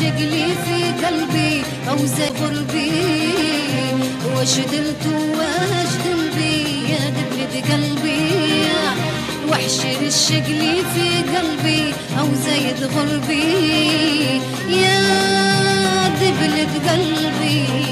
العشق لي في قلبي أو زي غربي واش دلت واش ذنبي يا دبلة قلبي. وحش الشق لي في قلبي أو زايد غربي يا دبلة قلبي.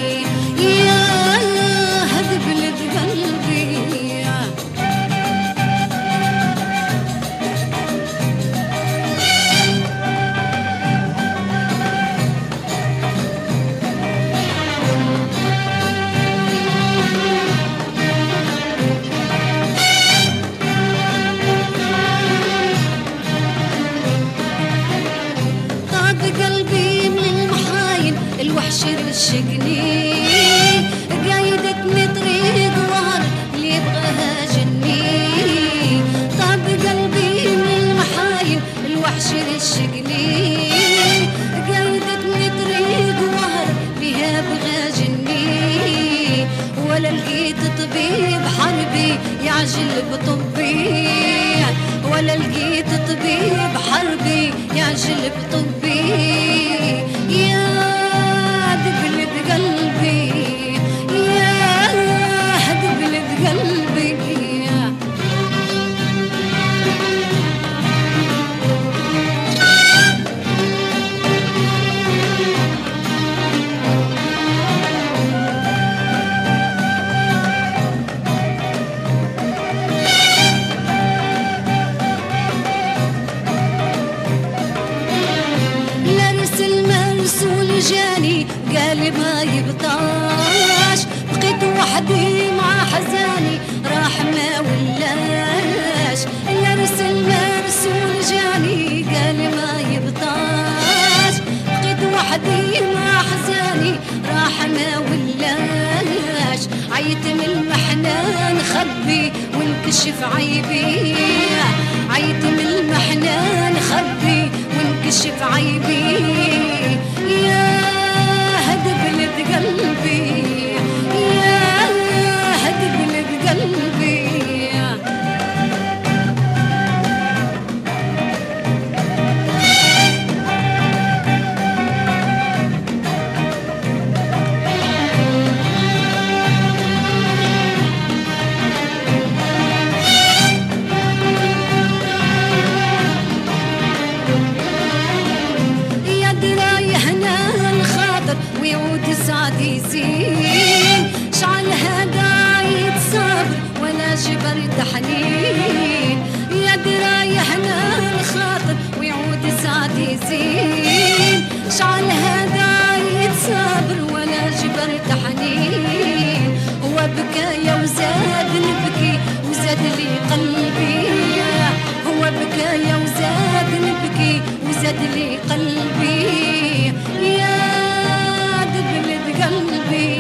الوحش رشقني قايدتني طريق وهر اللي يبغاها جني. طاب قلبي من المحاين الوحش رشقني قايدتني طريق وهر بها بغى جني. ولا لقيت طبيب حربي يعجل بطبي. ولا لقيت طبيب حربي يعجل بطبي. قال ما يبطاش بقيت وحدي مع حزاني راح ما ولاش. لرسل مرسول جاني قال ما يبطاش بقيت وحدي مع حزاني راح ما ولاش. عيت من المحنة نخبي ونكشف عيبي. ويعود سعد يزين شعل هذا يتصابر ولا جبر تحنين. can be